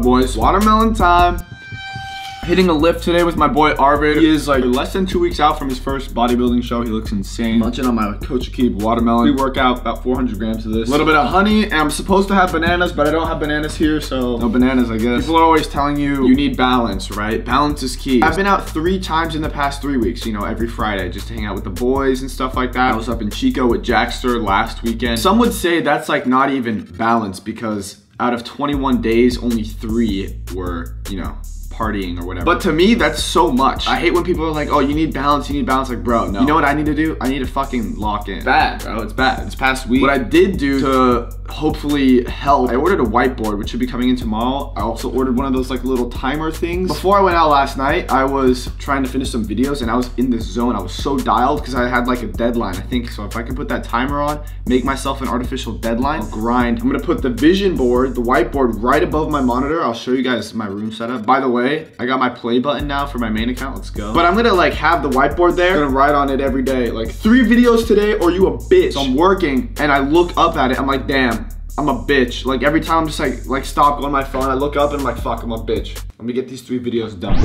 up, boys? Watermelon time. Hitting a lift today with my boy Arvid. He is like less than two weeks out from his first bodybuilding show. He looks insane. Munching on my Coach Keep watermelon. We work out about 400 grams of this. A little bit of honey, and I'm supposed to have bananas, but I don't have bananas here, so no bananas, I guess. People are always telling you you need balance, right? Balance is key. I've been out three times in the past three weeks, you know, every Friday, just to hang out with the boys and stuff like that. I was up in Chico with Jackster last weekend. Some would say that's like not even balance because out of 21 days, only three were, you know, partying or whatever. But to me, that's so much. I hate when people are like, oh, you need balance, you need balance. Like, bro, no. You know what I need to do? I need to fucking lock in. Bad, bro. It's bad. It's past week, what I did do to hopefully help, I ordered a whiteboard, which should be coming in tomorrow. I also ordered one of those like little timer things. Before I went out last night, I was trying to finish some videos and I was in this zone. I was so dialed because I had like a deadline, I think. So if I can put that timer on, make myself an artificial deadline, I'll grind. I'm gonna put the vision board, the whiteboard right above my monitor. I'll show you guys my room setup. By the way, I got my play button now for my main account. Let's go. But I'm gonna like have the whiteboard there. I'm gonna write on it every day. Like three videos today or you a bitch. So I'm working and I look up at it. I'm like, damn, I'm a bitch. Like every time I'm just like, like stop on my phone. I look up and I'm like, fuck, I'm a bitch. Let me get these three videos done.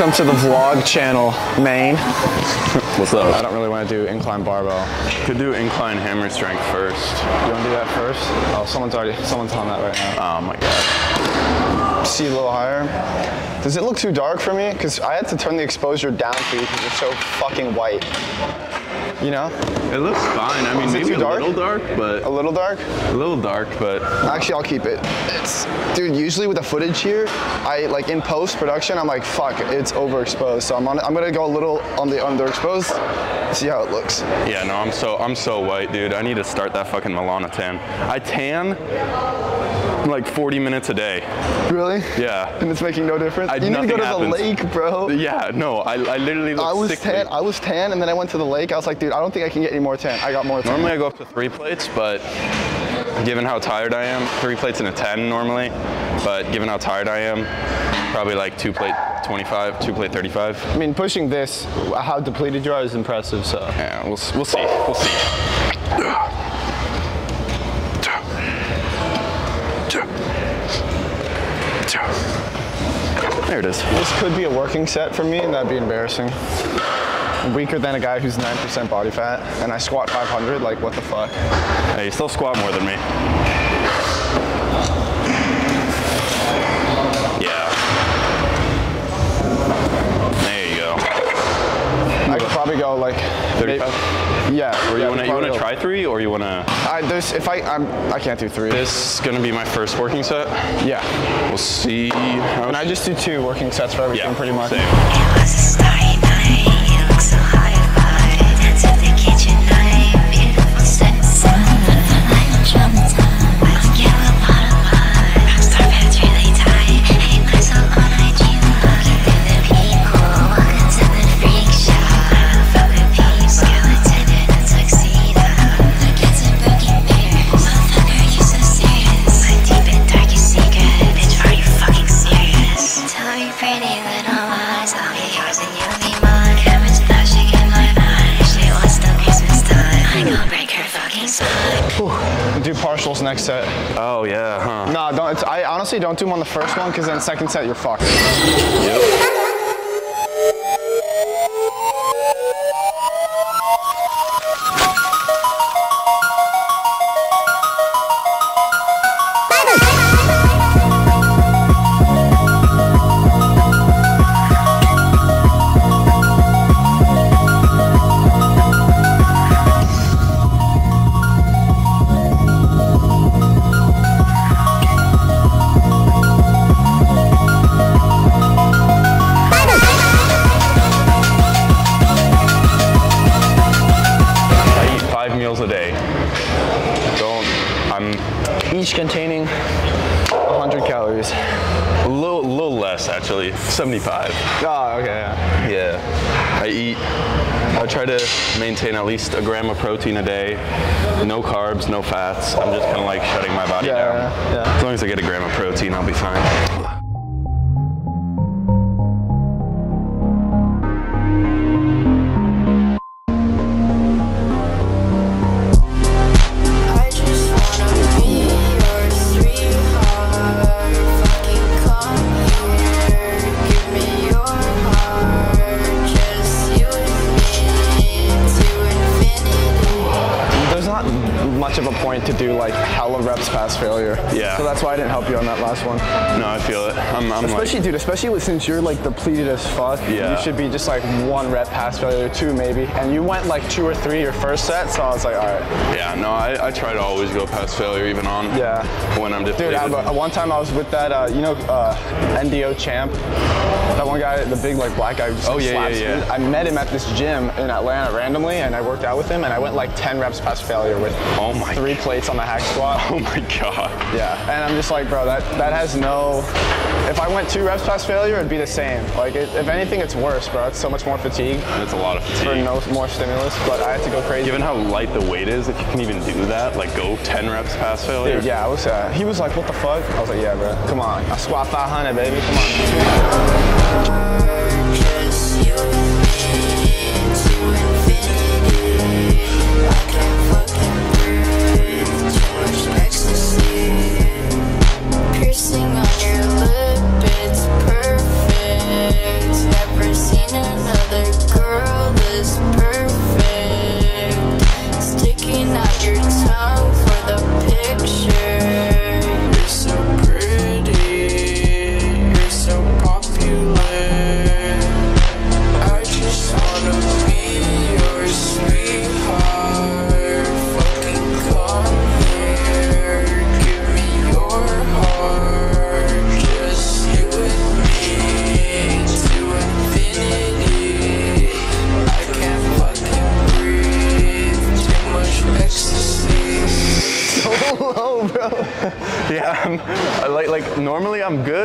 Welcome to the vlog channel, Maine. What's up? I don't really want to do incline barbell. Could do incline hammer strength first. You want to do that first? Oh, someone's already, someone's on that right now. Oh my god. See a little higher. Does it look too dark for me? Because I had to turn the exposure down for you because you're so fucking white. You know? It looks fine. I mean, Is maybe a little dark, but A little dark? a little dark, but Actually, I'll keep it. It's, dude, usually with the footage here, I like in post production, I'm like, fuck, it's overexposed. So I'm on, I'm gonna go a little on the underexposed, see how it looks. yeah, no, I'm so I'm so white, dude. I need to start that fucking Melanotan. I tan like 40 minutes a day. Really? Yeah. And it's making no difference. I- you need to go to nothing the lake, bro. Yeah, no, I, I literally I was sickly. tan. I was tan, and then I went to the lake. I was like, dude, I don't think I can get any more tan. I got more tan. Normally I go up to three plates, but given how tired I am, three plates and a 10 normally, but given how tired I am, probably like two plate 25, two plate 35. I mean, pushing this, how depleted you are is impressive. So Yeah, we'll, we'll see, we'll see. There it is. this could be a working set for me, and that'd be embarrassing. I'm weaker than a guy who's 9% body fat, and I squat 500. Like, what the fuck? Hey, you still squat more than me. Yeah. There you go. I could probably go like 35? Yeah. Or yeah, you wanna you wanna try three or you wanna I there's if I I'm I can't do three. this is gonna be my first working set. Yeah. We'll see how And I just do two working sets for everything, yeah, pretty much. Same. Honestly don't do them on the first one because then second set you're fucked. I Each containing 100 calories. a little little less actually. 75. Oh, okay. Yeah. Yeah. I eat I try to maintain at least a gram of protein a day. No carbs, no fats. I'm just kind of like shutting my body Yeah, down. long as I get a gram of protein, I'll be fine. Of a point to do like hella reps past failure. Yeah. So that's why I didn't help you on that last one. No, I feel it. I'm, I'm Especially, like, dude, especially with, since you're like depleted as fuck, Yeah. you should be just like one rep past failure, two maybe. And you went like two or three your first set, so I was like, all right. yeah, no, I, I try to always go past failure, even on Yeah. when I'm Dude. I, one time I was with that, uh, you know, uh, NDO champ, that one guy, the big like black guy. Oh, like, yeah, yeah, yeah. I met him at this gym in Atlanta randomly, and I worked out with him, and I went like 10 reps past failure with Oh my three plates on the hack squat. oh my god. Yeah, and I'm just like, bro, that that has no. If I went two reps past failure, it'd be the same. Like, it, if anything, it's worse, bro. It's so much more fatigue That's a lot of for fatigue. no more stimulus. But I had to go crazy. Given how light the weight is, if you can even do that, like go 10 reps past failure. Dude, yeah, I was. Uh, he was like, "What the fuck?" I was like, "Yeah, bro. Come on, I squat 500, baby. Come on." Piercing on your lip, I'm good,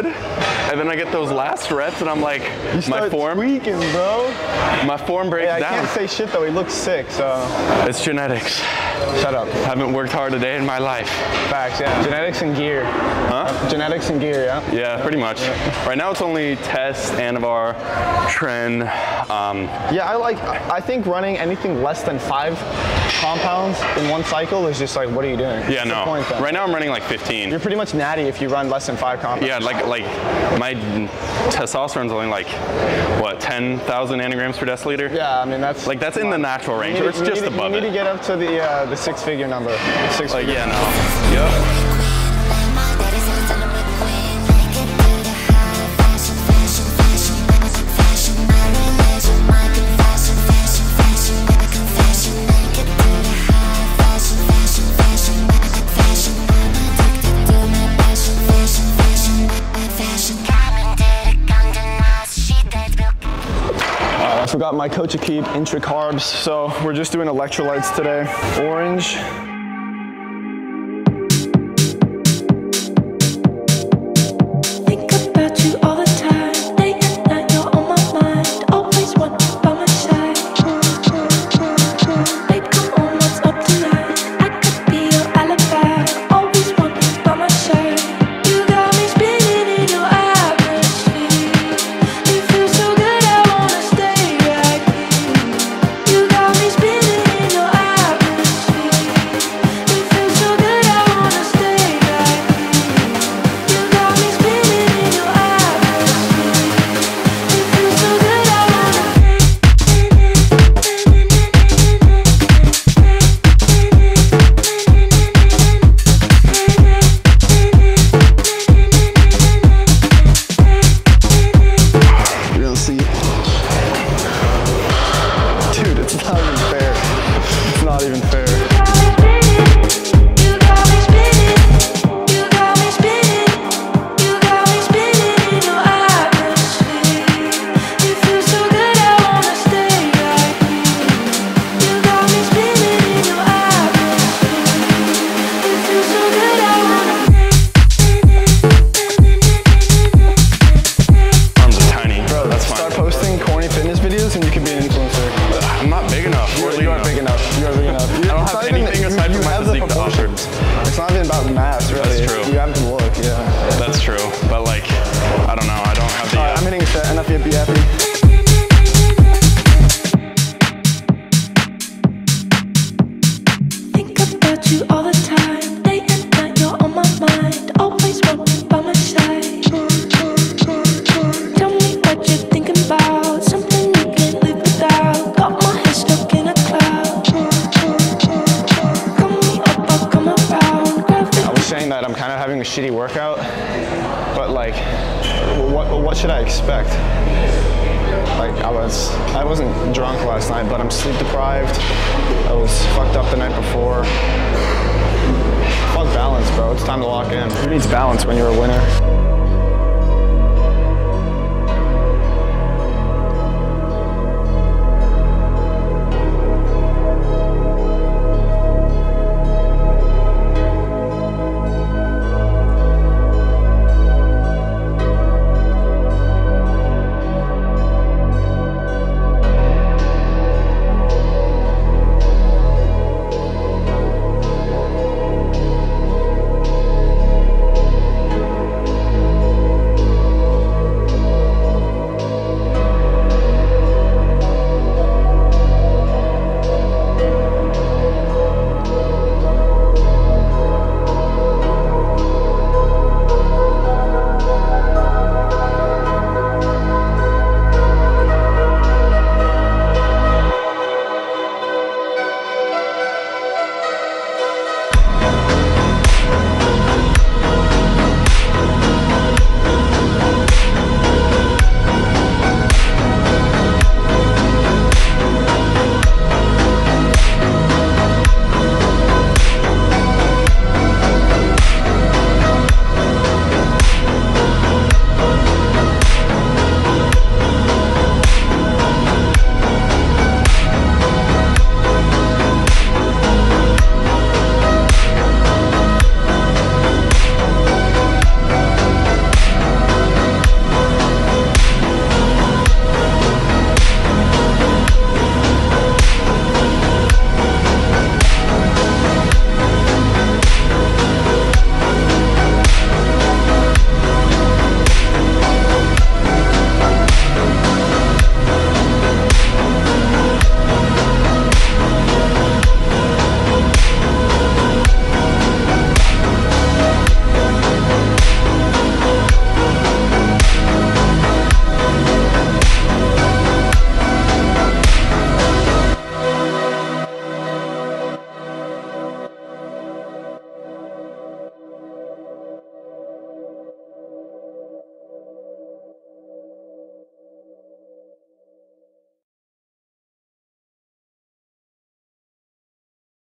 and then I get those last reps, and I'm like, my form, tweaking, bro. my form breaks Yeah, I down. can't say shit though. He looks sick, so It's genetics. shut up. I Haven't worked hard a day in my life. Facts, yeah. Genetics and gear. Huh? Genetics and gear, yeah. Yeah, pretty much. Right now it's only Test, Anavar, Tren. Um, Yeah, I like. I think running anything less than five compounds in one cycle is just like, what are you doing? yeah, What's no. point? Right now I'm running like 15. You're pretty much natty if you run less than five compounds. Yeah, like like my testosterone's only like what 10,000 nanograms per deciliter. Yeah, I mean that's Like that's in the natural range, or it's just need, above You need it. to get up to the uh, the six figure number. Six Like figure. yeah, no. Yep. Forgot my Coach Keep intra carbs, so we're just doing electrolytes today. Orange. Poorly you are enough. big enough. You are big enough. I don't have anything even, aside you, from you my physique to offer. It's not even about mass should I expect? Like I was, I wasn't drunk last night, but I'm sleep deprived. I was fucked up the night before. Fuck balance, bro. It's time to lock in. Who needs balance when you're a winner?